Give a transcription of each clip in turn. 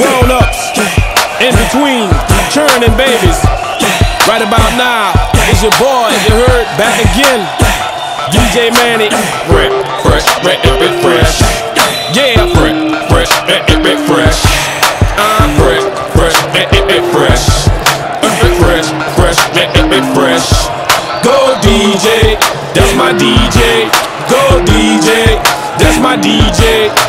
grown ups, in between, churning babies. Right about now, it's your boy, you heard, back again. DJ Mannie. Fresh, fresh, fresh, fresh. Yeah, fresh, fresh, fresh, fresh. Uh, fresh, fresh, fresh. Fresh, fresh, fresh. Go DJ, that's my DJ. Go DJ, that's my DJ. Go DJ, that's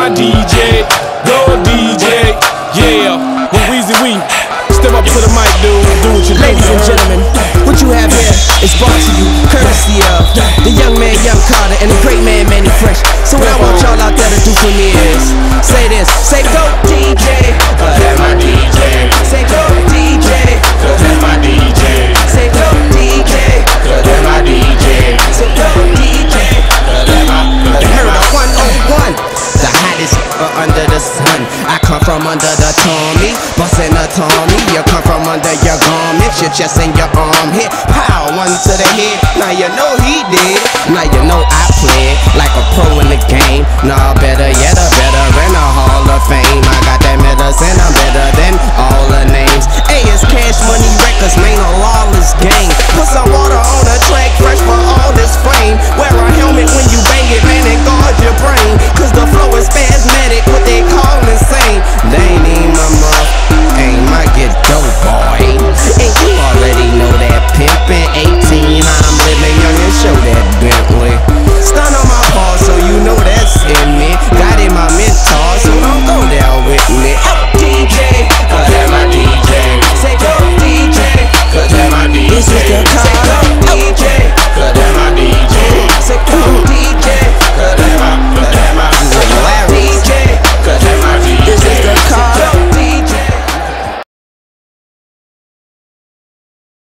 my DJ. Go DJ, yeah. When Weezy We step up to the mic, dude, do what you do. Ladies and gentlemen, what you have here is brought to you courtesy of the young man Young Carter and the great man Mannie Fresh. So what I want y'all out there to do for me is say this, say go Tommy, bustin' a Tommy. You come from under your garments, your chest and your arm hit. Pow, one to the head. Now you know he did. Now you know I played like